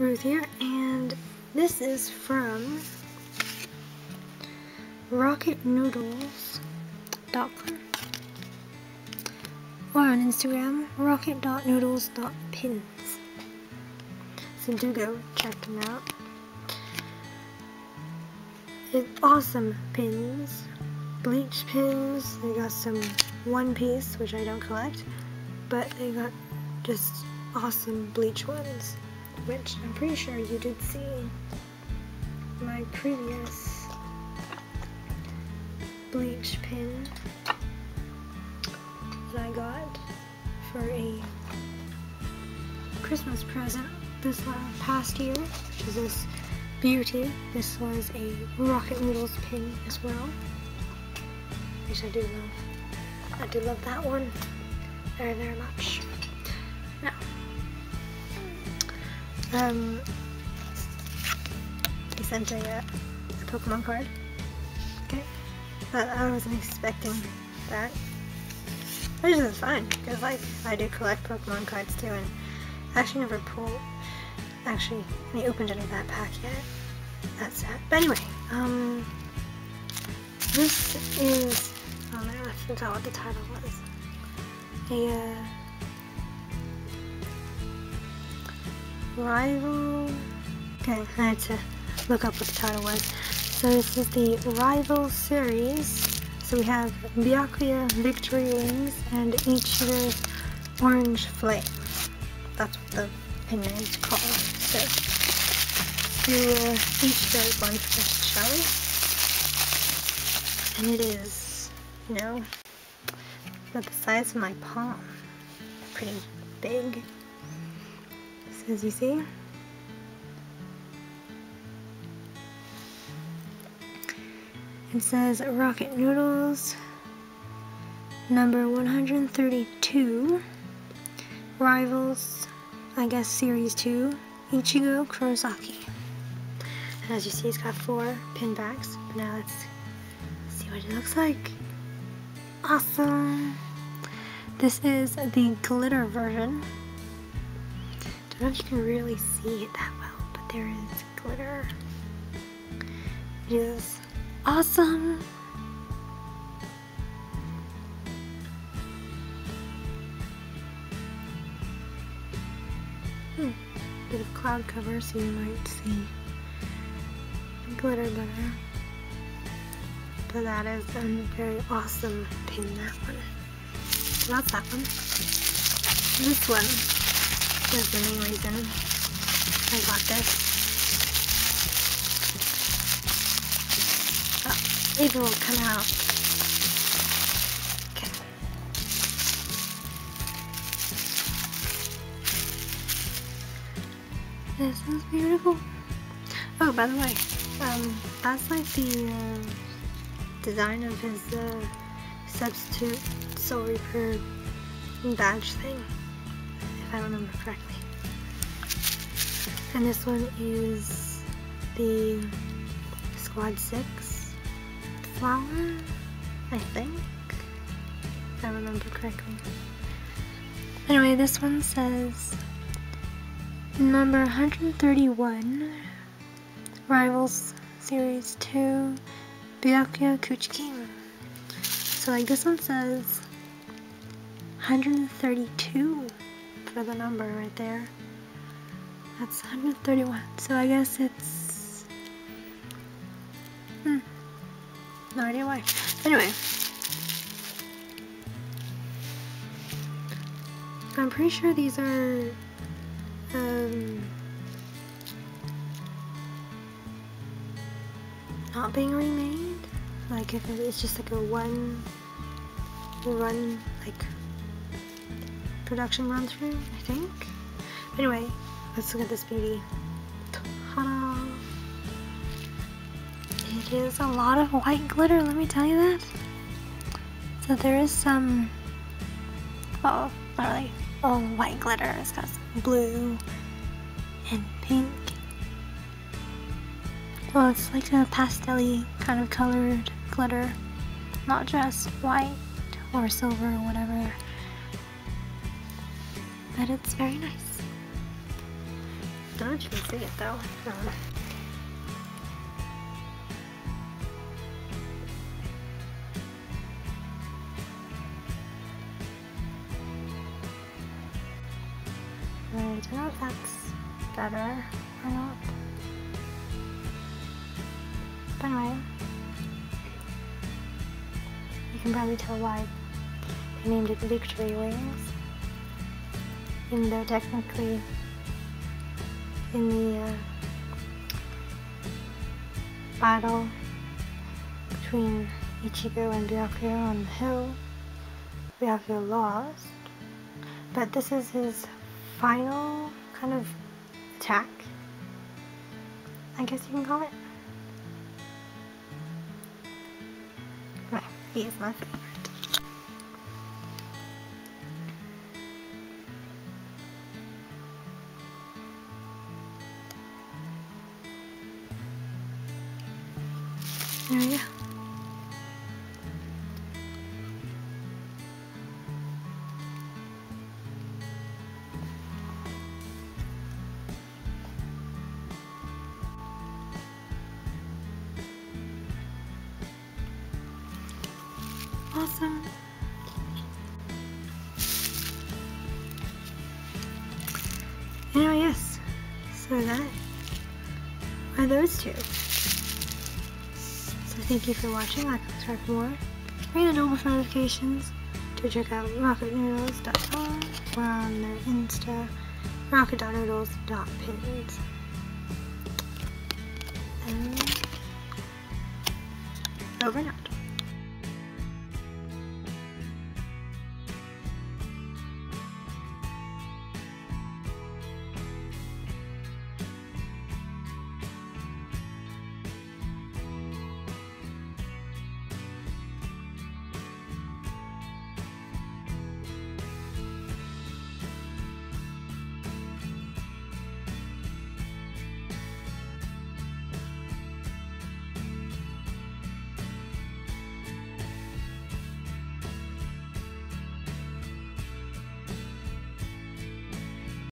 Ruth here, and this is from Rocket Noodles rocketnoodles.com or on Instagram, rocket.noodles.pins. So do go check them out. It's awesome pins, bleach pins. They got some one piece, which I don't collect, but they got just awesome bleach ones, which I'm pretty sure you did see my previous bleach pin that I got for a Christmas present this past year, which is this beauty. This was a Rocket Noodles pin as well, which I do love. I do love that one very, very much. Now, um, he sent a, uh, a Pokemon card. Okay, but I wasn't expecting that. Which is fine, because like I do collect Pokemon cards too, and actually never pulled. Actually, I opened any of that pack yet. That's sad. But anyway, um, this is. Oh I forgot what the title was. A uh, rival. Okay, I had to look up what the title was. So this is the Rival series so we have Byakuya Victory Wings and Ichigo Orange Flame. That's what the opinion is called. So, do uh, Ichigo's one first, shall we? And it is, you know, about the size of my palm. Pretty big. As you see, It says Rocket Noodles, number 132, Rivals, I guess Series 2, Ichigo Kurosaki. And as you see, it's got four pin backs. Now let's see what it looks like. Awesome! This is the glitter version. I don't know if you can really see it that well, but there is glitter. It is awesome. Hmm. Bit of cloud cover so you might see glitter better. But that is a very awesome pin, that one. So that's that one. This one is the main reason I got this. Maybe will come out. This is beautiful. Oh, by the way, um, that's like the uh, design of his uh, substitute Soul Reaper badge thing, if I remember correctly. And this one is the Squad 6 flower, I think, if I remember correctly. Anyway, this one says number 131, Rivals Series 2, Byakuya Kuchiki. So like this one says 132 for the number right there. That's 131. So I guess it's No idea why. Anyway. I'm pretty sure these are um, not being remade. Like if it's just like a one run like production run through, I think. Anyway, let's look at this beauty. It is a lot of white glitter, let me tell you that. So there is some, oh, not really, oh, white glitter. It's got some blue and pink. Well, it's like a pastel kind of colored glitter, not just white or silver or whatever. But it's very nice. I don't know if you can see it though. Um, I don't know if that's better or not. But anyway, you can probably tell why they named it Victory Wings. Even though technically in the uh, battle between Ichigo and Byakuya on the hill, Byakuya lost. But this is his final kind of attack, I guess you can call it. he is my favorite. Go. Awesome. Anyway, yes. So that are those two. Thank you for watching. Like and subscribe for more. Ring the bell for notifications. To check out rocketnoodles.com or on their Insta rocket.noodles.pins. And over and out.